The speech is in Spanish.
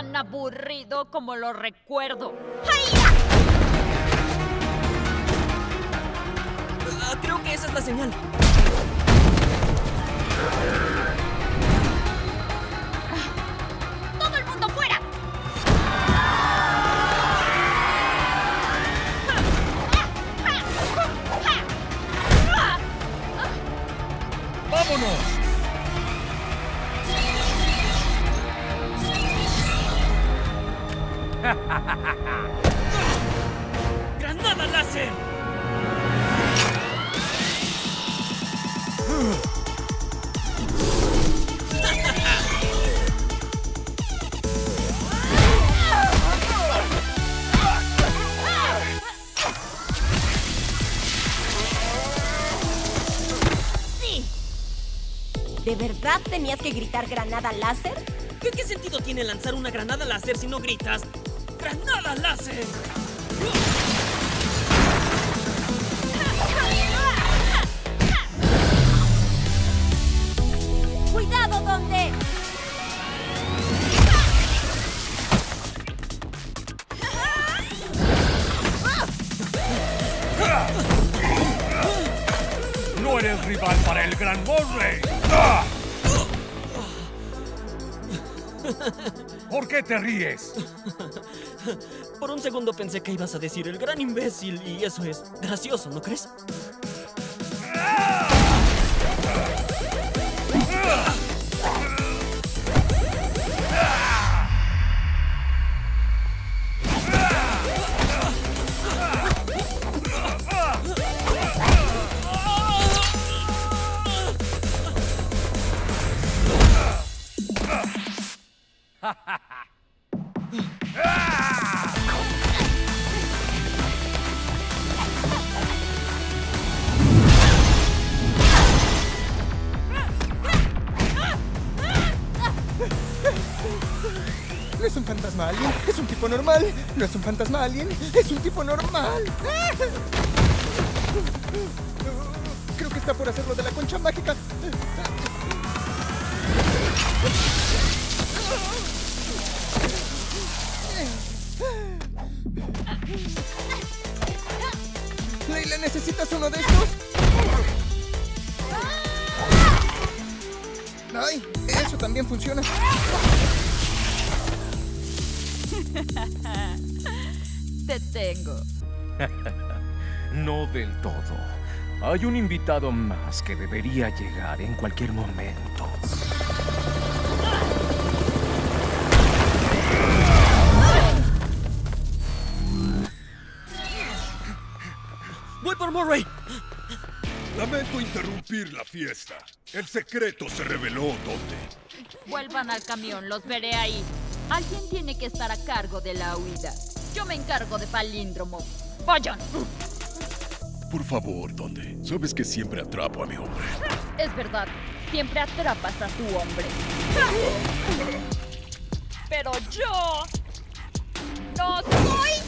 tan aburrido como lo recuerdo. Ah, creo que esa es la señal. ¡Todo el mundo fuera! ¡Vámonos! ¡Granada láser! ¡Sí! ¿De verdad tenías que gritar granada láser? ¿Qué, qué sentido tiene lanzar una granada láser si no gritas? ¡Granada láser! ¡Cuidado, donde! ¡No eres rival para el Gran Morley! ¿Por qué te ríes? Por un segundo pensé que ibas a decir el gran imbécil y eso es gracioso, ¿no crees? No es un fantasma alien, es un tipo normal. No es un fantasma alien, es un tipo normal. Creo que está por hacer lo de la concha mágica. ¿Necesitas uno de estos? ¡Ay! Eso también funciona. Te tengo. No del todo. Hay un invitado más que debería llegar en cualquier momento. ¡Voy por Murray! Lamento interrumpir la fiesta. El secreto se reveló dónde. Vuelvan al camión, los veré ahí. Alguien tiene que estar a cargo de la huida. Yo me encargo de palíndromo. Vayan. Por favor, ¿dónde? Sabes que siempre atrapo a mi hombre. Es verdad, siempre atrapas a tu hombre. Pero yo no soy.